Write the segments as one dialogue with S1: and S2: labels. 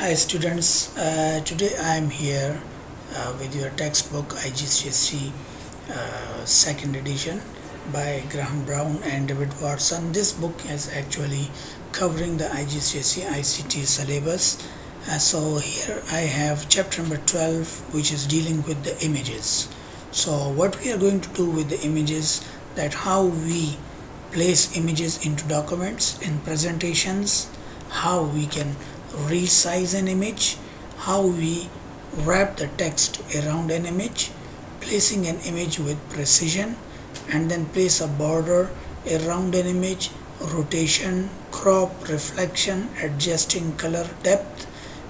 S1: Hi students, uh, today I am here uh, with your textbook IGCSE uh, second edition by Graham Brown and David Watson. This book is actually covering the IGCSE ICT syllabus. Uh, so here I have chapter number 12 which is dealing with the images. So what we are going to do with the images that how we place images into documents in presentations, how we can resize an image, how we wrap the text around an image, placing an image with precision and then place a border around an image, rotation, crop, reflection, adjusting color depth,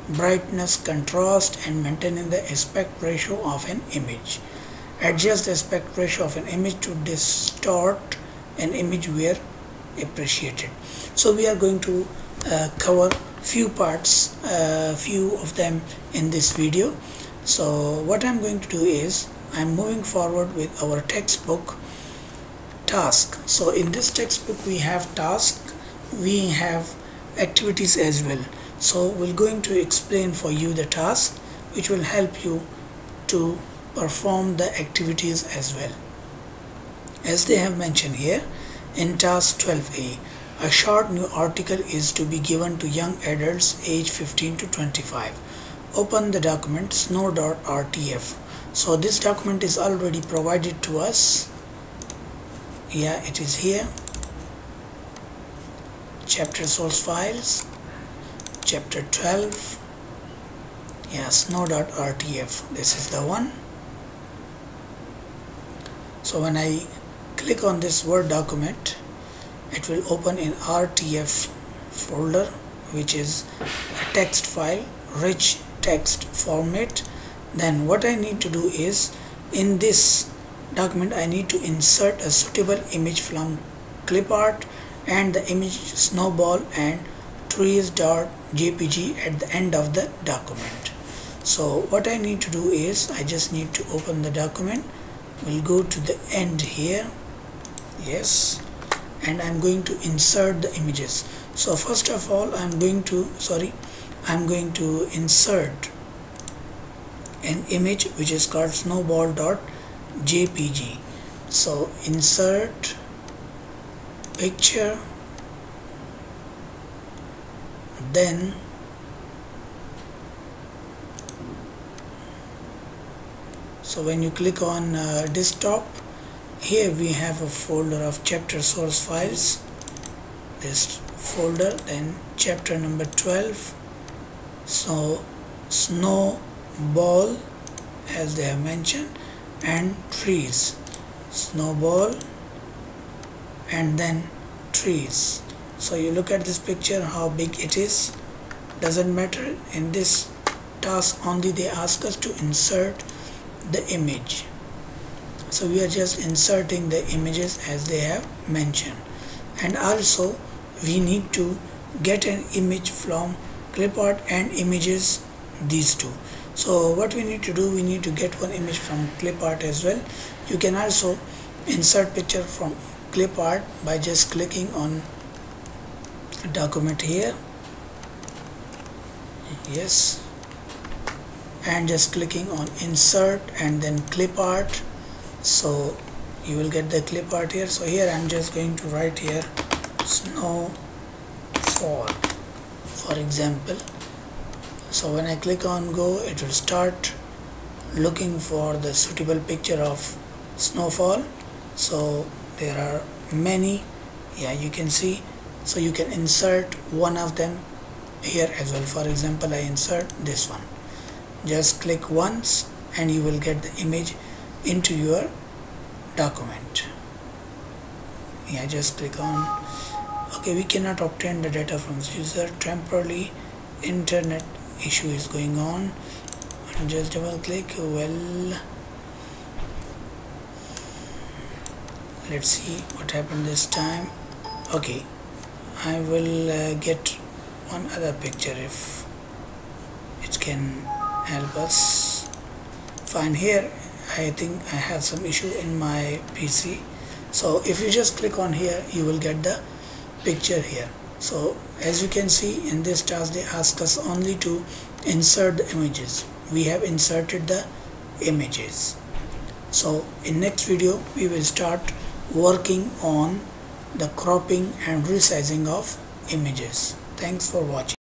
S1: brightness, contrast and maintaining the aspect ratio of an image. Adjust the aspect ratio of an image to distort an image where appreciated. So we are going to cover few parts uh, few of them in this video. So what I'm going to do is I'm moving forward with our textbook task. So in this textbook we have task we have activities as well. So we're going to explain for you the task which will help you to perform the activities as well. As they have mentioned here in task 12a a short new article is to be given to young adults age 15 to 25. Open the document snow.rtf. So this document is already provided to us. Yeah, it is here. Chapter source files. Chapter 12. Yeah, snow.rtf. This is the one. So when I click on this Word document, it will open in RTF folder which is a text file rich text format. Then what I need to do is in this document I need to insert a suitable image from clipart and the image snowball and trees.jpg at the end of the document. So what I need to do is I just need to open the document. We'll go to the end here. Yes and I'm going to insert the images. So first of all I'm going to sorry I'm going to insert an image which is called snowball.jpg so insert picture then so when you click on uh, desktop here we have a folder of chapter source files. This folder then chapter number 12 so snowball as they have mentioned and trees. Snowball and then trees. So you look at this picture how big it is. Doesn't matter. In this task only they ask us to insert the image so we are just inserting the images as they have mentioned. And also we need to get an image from clipart and images these two. So what we need to do we need to get one image from clipart as well. You can also insert picture from clipart by just clicking on document here. Yes. And just clicking on insert and then clipart so you will get the clip art here. So here I'm just going to write here snowfall for example. So when I click on go it will start looking for the suitable picture of snowfall. So there are many. Yeah you can see. So you can insert one of them here as well. For example I insert this one. Just click once and you will get the image into your document. Yeah just click on. Okay we cannot obtain the data from user. Temporarily internet issue is going on. Just double click. Well let's see what happened this time. Okay I will uh, get one other picture if it can help us. Find here I think I have some issue in my PC so if you just click on here you will get the picture here. So as you can see in this task they ask us only to insert the images. We have inserted the images. So in next video we will start working on the cropping and resizing of images. Thanks for watching